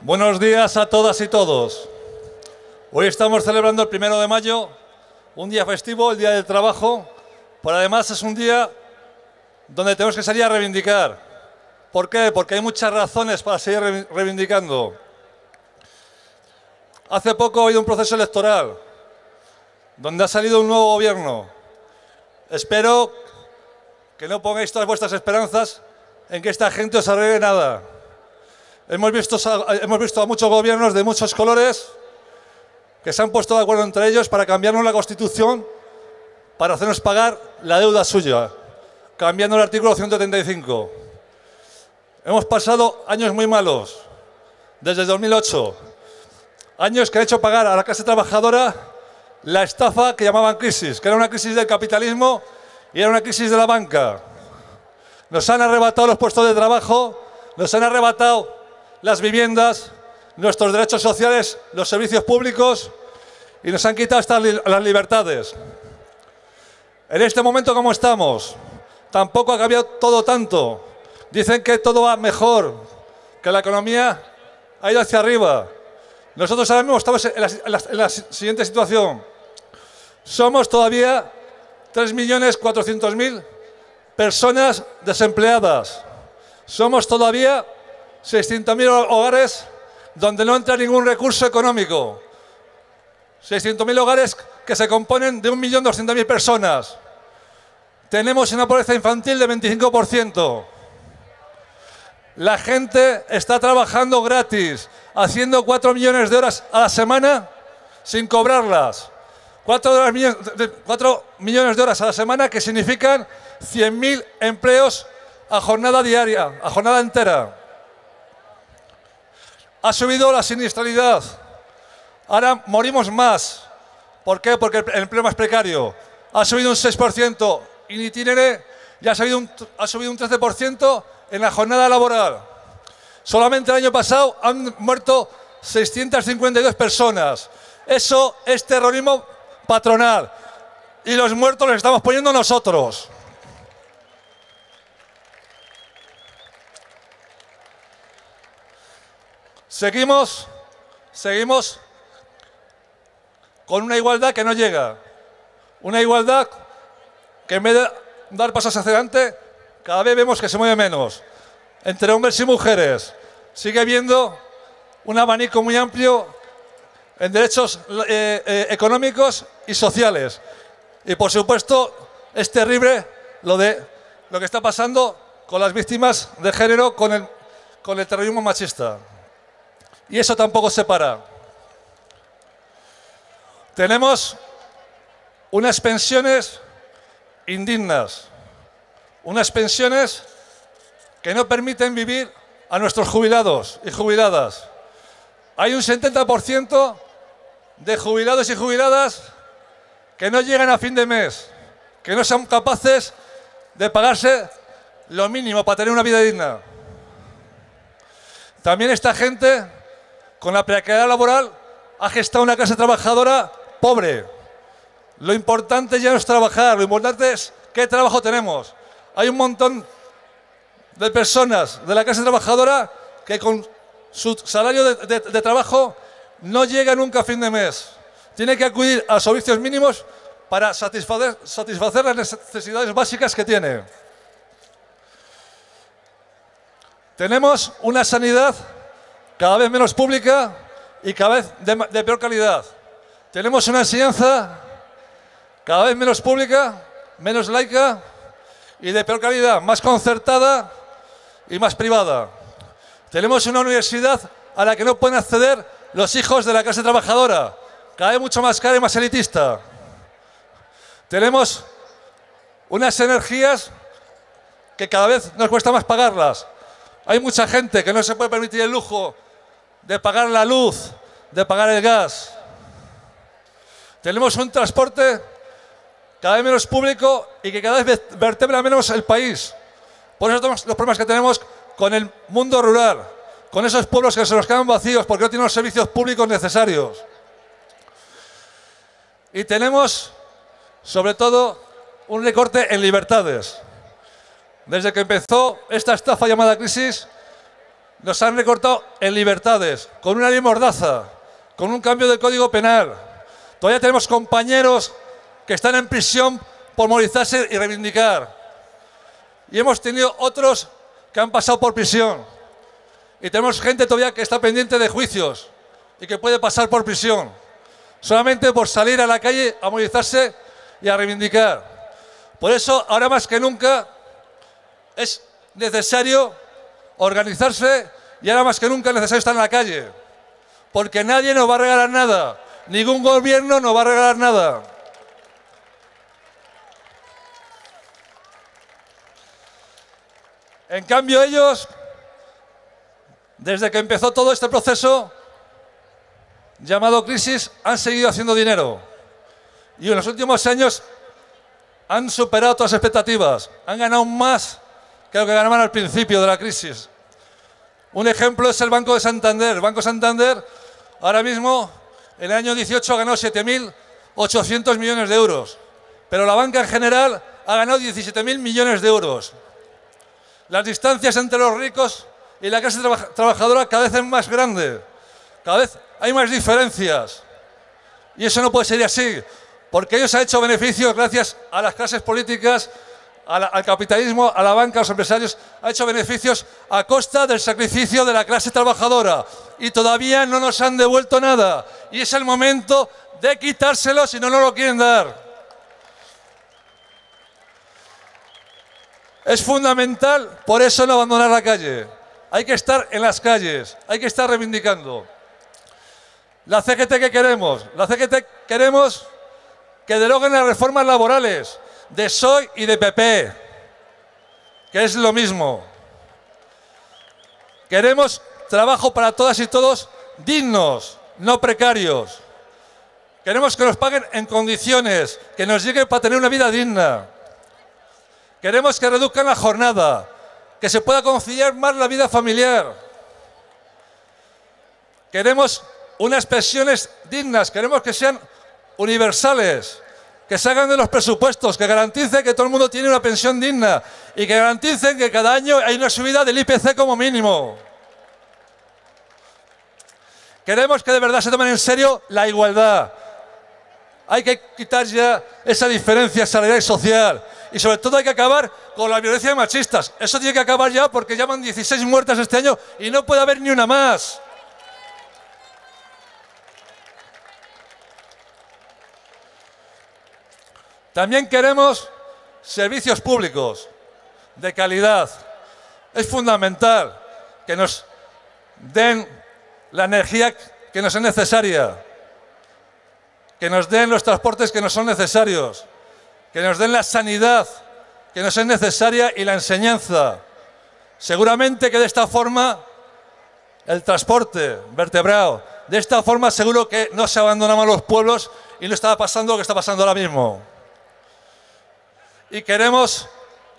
Buenos días a todas y todos. Hoy estamos celebrando el primero de mayo, un día festivo, el Día del Trabajo, pero además es un día donde tenemos que salir a reivindicar. ¿Por qué? Porque hay muchas razones para seguir reivindicando. Hace poco ha habido un proceso electoral donde ha salido un nuevo gobierno. Espero que no pongáis todas vuestras esperanzas en que esta gente os arregle nada. Hemos visto, hemos visto a muchos gobiernos de muchos colores que se han puesto de acuerdo entre ellos para cambiarnos la Constitución para hacernos pagar la deuda suya, cambiando el artículo 135. Hemos pasado años muy malos, desde 2008, años que han hecho pagar a la clase trabajadora la estafa que llamaban crisis, que era una crisis del capitalismo y era una crisis de la banca. Nos han arrebatado los puestos de trabajo, nos han arrebatado las viviendas, nuestros derechos sociales, los servicios públicos y nos han quitado hasta las libertades. En este momento como estamos, tampoco ha cambiado todo tanto. Dicen que todo va mejor, que la economía ha ido hacia arriba. Nosotros ahora mismo estamos en la, siguiente situación. Somos todavía 3.400.000 personas desempleadas. Somos todavía 600.000 hogares donde no entra ningún recurso económico. 600.000 hogares que se componen de 1.200.000 personas. Tenemos una pobreza infantil de 25%. La gente está trabajando gratis, haciendo 4 millones de horas a la semana sin cobrarlas. 4, millones de horas a la semana que significan 100.000 empleos a jornada diaria, a jornada entera. Ha subido la siniestralidad. Ahora morimos más. ¿Por qué? Porque el empleo más precario. Ha subido un 6% en itinere y ha subido un, ha subido un 13% en la jornada laboral. Solamente el año pasado han muerto 652 personas. Eso es terrorismo patronal. Y los muertos los estamos poniendo nosotros. Seguimos, seguimos con una igualdad que no llega. Una igualdad que en vez de dar pasos hacia adelante, cada vez vemos que se mueve menos. Entre hombres y mujeres sigue habiendo un abanico muy amplio en derechos eh, eh, económicos y sociales. Y por supuesto es terrible lo de lo que está pasando con las víctimas de género con el, con el terrorismo machista. Y eso tampoco se para. Tenemos unas pensiones indignas, unas pensiones que no permiten vivir a nuestros jubilados y jubiladas. Hay un 70% de jubilados y jubiladas que no llegan a fin de mes, que no son capaces de pagarse lo mínimo para tener una vida digna. También esta gente con la precariedad laboral ha gestado una clase trabajadora pobre. Lo importante ya no es trabajar, lo importante es qué trabajo tenemos. Hay un montón de personas de la clase trabajadora que con su salario de, trabajo no llega nunca a fin de mes. Tiene que acudir a servicios mínimos para satisfacer, las necesidades básicas que tiene. Tenemos una sanidad cada vez menos pública y cada vez de, peor calidad. Tenemos una enseñanza cada vez menos pública, menos laica y de peor calidad, más concertada y más privada. Tenemos una universidad a la que no pueden acceder los hijos de la clase trabajadora, cada vez mucho más cara y más elitista. Tenemos unas energías que cada vez nos cuesta más pagarlas. Hay mucha gente que no se puede permitir el lujo de pagar la luz, de pagar el gas. Tenemos un transporte cada vez menos público y que cada vez vertebra menos el país. Por eso los problemas que tenemos con el mundo rural, con esos pueblos que se nos quedan vacíos porque no tienen los servicios públicos necesarios. Y tenemos, sobre todo, un recorte en libertades. Desde que empezó esta estafa llamada crisis, nos han recortado en libertades, con una ley mordaza, con un cambio del Código Penal. Todavía tenemos compañeros que están en prisión por movilizarse y reivindicar. Y hemos tenido otros que han pasado por prisión. Y tenemos gente todavía que está pendiente de juicios y que puede pasar por prisión. Solamente por salir a la calle a movilizarse y a reivindicar. Por eso, ahora más que nunca, es necesario organizarse y ahora más que nunca es necesario estar en la calle. Porque nadie nos va a regalar nada. Ningún gobierno nos va a regalar nada. En cambio, ellos, desde que empezó todo este proceso llamado crisis, han seguido haciendo dinero. Y en los últimos años han superado todas las expectativas. Han ganado más que lo que ganaban al principio de la crisis. Un ejemplo es el Banco de Santander. El Banco Santander ahora mismo, en el año 18, ha ganado 7.800 millones de euros. Pero la banca en general ha ganado 17.000 millones de euros. Las distancias entre los ricos y la clase trabajadora cada vez es más grande. Cada vez hay más diferencias. Y eso no puede ser así, porque ellos han hecho beneficios gracias a las clases políticas, al capitalismo, a la banca, a los empresarios, ha hecho beneficios a costa del sacrificio de la clase trabajadora. Y todavía no nos han devuelto nada. Y es el momento de quitárselo si no nos lo quieren dar. Es fundamental, por eso no abandonar la calle. Hay que estar en las calles, hay que estar reivindicando. La CGT que queremos, la CGT queremos que deroguen las reformas laborales de PSOE y de PP, que es lo mismo. Queremos trabajo para todas y todos dignos, no precarios. Queremos que nos paguen en condiciones, que nos lleguen para tener una vida digna. Queremos que reduzcan la jornada, que se pueda conciliar más la vida familiar. Queremos unas pensiones dignas, queremos que sean universales, que se hagan de los presupuestos, que garanticen que todo el mundo tiene una pensión digna y que garanticen que cada año hay una subida del IPC como mínimo. Queremos que de verdad se tomen en serio la igualdad. Hay que quitar ya esa diferencia salarial y social y sobre todo hay que acabar con la violencia de machistas. Eso tiene que acabar ya porque llaman 16 muertas este año y no puede haber ni una más. También queremos servicios públicos de calidad. Es fundamental que nos den la energía que nos es necesaria, que nos den los transportes que nos son necesarios, que nos den la sanidad que nos es necesaria y la enseñanza. Seguramente que de esta forma el transporte vertebrado, de esta forma seguro que no se abandonaban los pueblos y no estaba pasando lo que está pasando ahora mismo. Y queremos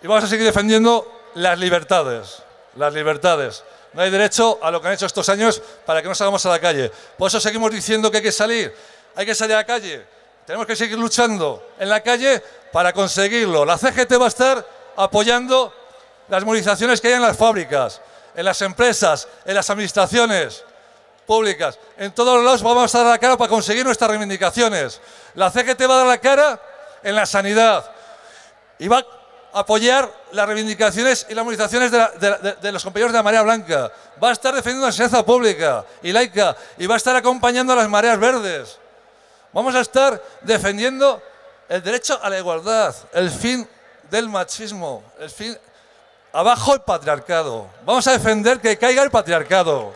y vamos a seguir defendiendo las libertades, las libertades. No hay derecho a lo que han hecho estos años para que no salgamos a la calle. Por eso seguimos diciendo que hay que salir, hay que salir a la calle. Tenemos que seguir luchando en la calle para conseguirlo. La CGT va a estar apoyando las movilizaciones que hay en las fábricas, en las empresas, en las administraciones públicas. En todos lados vamos a dar la cara para conseguir nuestras reivindicaciones. La CGT va a dar la cara en la sanidad y va a apoyar las reivindicaciones y las movilizaciones de, los compañeros de la Marea Blanca. Va a estar defendiendo la enseñanza pública y laica y va a estar acompañando a las mareas verdes. Vamos a estar defendiendo el derecho a la igualdad, el fin del machismo, el fin... Abajo el patriarcado. Vamos a defender que caiga el patriarcado.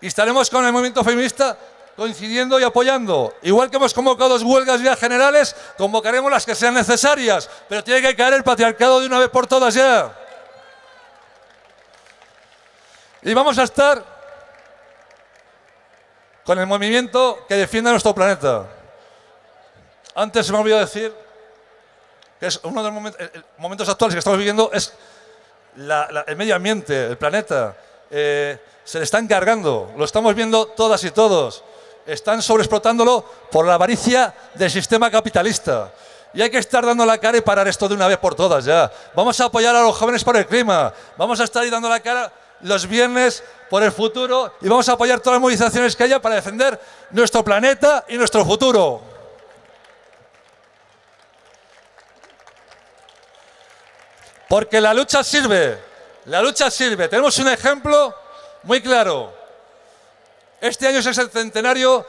Y estaremos con el movimiento feminista coincidiendo y apoyando. Igual que hemos convocado dos huelgas ya generales, convocaremos las que sean necesarias, pero tiene que caer el patriarcado de una vez por todas ya. Y vamos a estar con el movimiento que defienda nuestro planeta. Antes se me olvidó decir que es uno de los momentos, actuales que estamos viviendo es el medio ambiente, el planeta. Eh, se le está encargando, lo estamos viendo todas y todos. Están sobreexplotándolo por la avaricia del sistema capitalista. Y hay que estar dando la cara y parar esto de una vez por todas ya. Vamos a apoyar a los jóvenes por el clima. Vamos a estar ahí dando la cara los viernes por el futuro y vamos a apoyar todas las movilizaciones que haya para defender nuestro planeta y nuestro futuro. Porque la lucha sirve, la lucha sirve. Tenemos un ejemplo muy claro. Este año es el centenario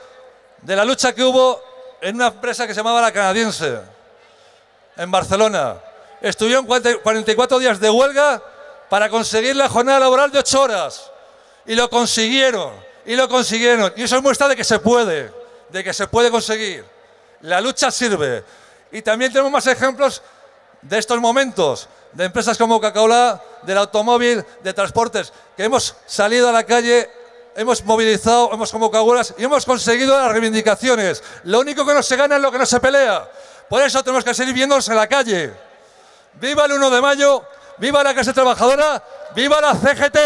de la lucha que hubo en una empresa que se llamaba La Canadiense, en Barcelona. Estuvieron 44 días de huelga para conseguir la jornada laboral de 8 horas. Y lo consiguieron, y lo consiguieron. Y eso es muestra de que se puede, de que se puede conseguir. La lucha sirve. Y también tenemos más ejemplos de estos momentos de empresas como Coca-Cola, del automóvil, de transportes, que hemos salido a la calle, hemos movilizado, hemos convocado huelgas y hemos conseguido las reivindicaciones. Lo único que no se gana es lo que no se pelea. Por eso tenemos que seguir viéndonos en la calle. ¡Viva el 1 de mayo! ¡Viva la clase trabajadora! ¡Viva la CGT!